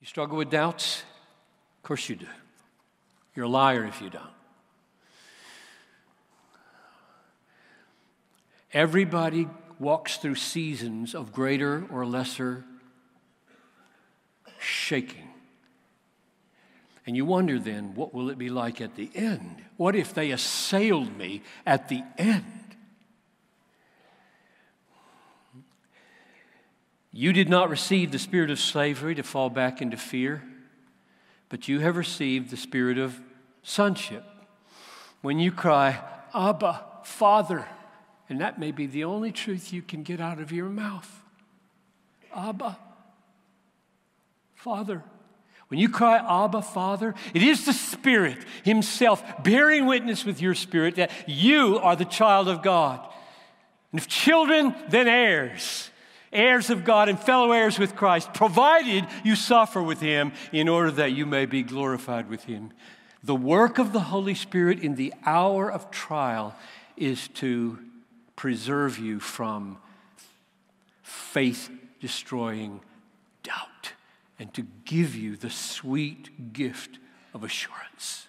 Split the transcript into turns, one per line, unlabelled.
You struggle with doubts? Of course you do. You're a liar if you don't. Everybody walks through seasons of greater or lesser shaking. And you wonder then, what will it be like at the end? What if they assailed me at the end? You did not receive the spirit of slavery to fall back into fear, but you have received the spirit of sonship. When you cry, Abba, Father, and that may be the only truth you can get out of your mouth. Abba, Father. When you cry, Abba, Father, it is the Spirit Himself bearing witness with your spirit that you are the child of God. And if children, then heirs, heirs of God and fellow heirs with Christ, provided you suffer with Him in order that you may be glorified with Him. The work of the Holy Spirit in the hour of trial is to preserve you from faith destroying doubt and to give you the sweet gift of assurance.